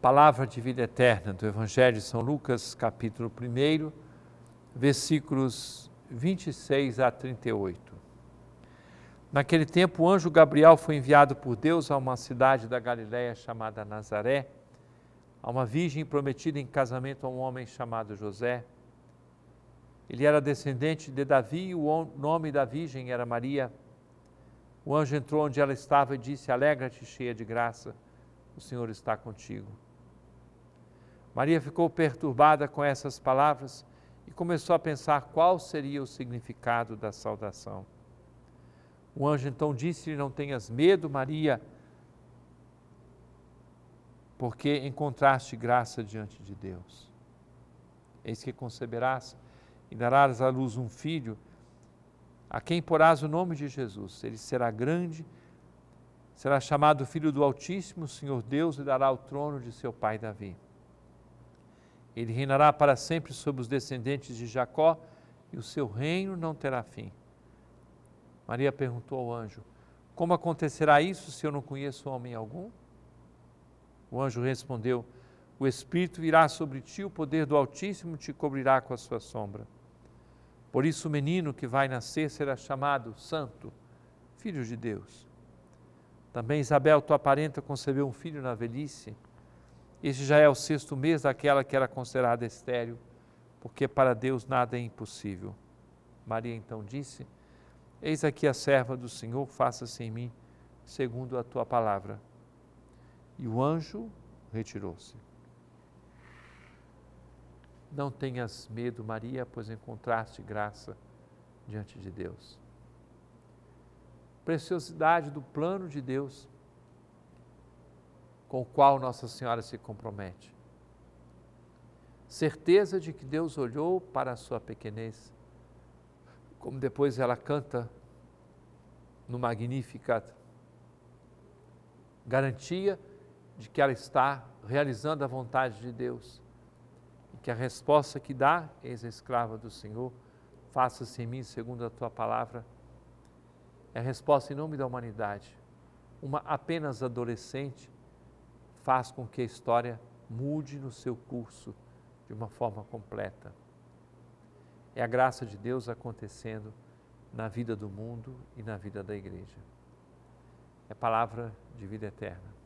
Palavra de vida eterna do Evangelho de São Lucas, capítulo 1, versículos 26 a 38. Naquele tempo, o anjo Gabriel foi enviado por Deus a uma cidade da Galiléia chamada Nazaré, a uma virgem prometida em casamento a um homem chamado José. Ele era descendente de Davi e o nome da virgem era Maria. O anjo entrou onde ela estava e disse: Alegra-te, cheia de graça, o Senhor está contigo. Maria ficou perturbada com essas palavras e começou a pensar qual seria o significado da saudação. O anjo então disse-lhe: Não tenhas medo, Maria, porque encontraste graça diante de Deus. Eis que conceberás e darás à luz um filho, a quem porás o nome de Jesus. Ele será grande, será chamado Filho do Altíssimo, Senhor Deus lhe dará o trono de seu pai Davi ele reinará para sempre sobre os descendentes de Jacó e o seu reino não terá fim. Maria perguntou ao anjo: Como acontecerá isso se eu não conheço homem algum? O anjo respondeu: O Espírito virá sobre ti, o poder do Altíssimo te cobrirá com a sua sombra. Por isso o menino que vai nascer será chamado Santo, Filho de Deus. Também Isabel, tua parenta, concebeu um filho na velhice este já é o sexto mês daquela que era considerada estéril, porque para Deus nada é impossível. Maria então disse: Eis aqui a serva do Senhor, faça-se em mim segundo a tua palavra. E o anjo retirou-se. Não tenhas medo, Maria, pois encontraste graça diante de Deus. Preciosidade do plano de Deus com o qual Nossa Senhora se compromete. Certeza de que Deus olhou para a sua pequenez, como depois ela canta no Magnificat. Garantia de que ela está realizando a vontade de Deus e que a resposta que dá, eis a escrava do Senhor, faça-se em mim segundo a tua palavra, é a resposta em nome da humanidade. Uma apenas adolescente faz com que a história mude no seu curso de uma forma completa. É a graça de Deus acontecendo na vida do mundo e na vida da igreja. É palavra de vida eterna.